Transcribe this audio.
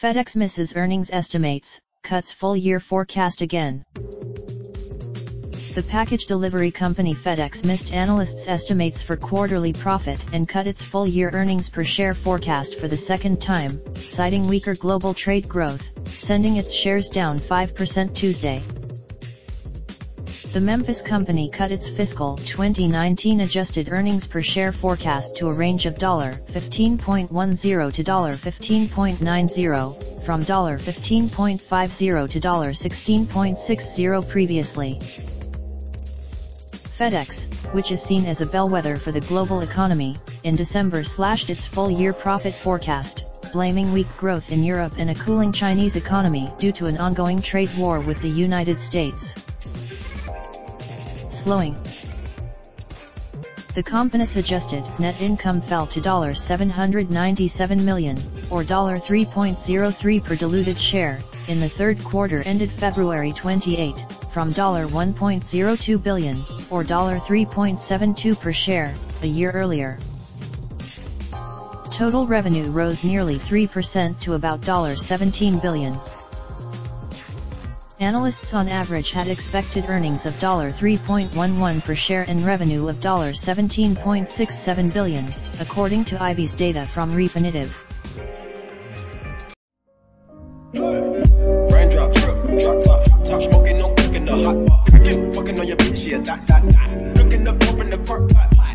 FedEx misses earnings estimates, cuts full year forecast again. The package delivery company FedEx missed analysts' estimates for quarterly profit and cut its full year earnings per share forecast for the second time, citing weaker global trade growth, sending its shares down 5% Tuesday. The Memphis company cut its fiscal 2019 adjusted earnings per share forecast to a range of $15.10 to $15.90, from $15.50 to $16.60 previously. FedEx, which is seen as a bellwether for the global economy, in December slashed its full-year profit forecast, blaming weak growth in Europe and a cooling Chinese economy due to an ongoing trade war with the United States. Slowing. The company's adjusted net income fell to $797 million, or $3.03 per diluted share, in the third quarter ended February 28, from 1.02 billion, or $3.72 per share, a year earlier. Total revenue rose nearly 3% to about $17 billion. Analysts on average had expected earnings of $3.11 per share and revenue of $17.67 billion, according to IBES data from Refinitiv. Looking up, open the park.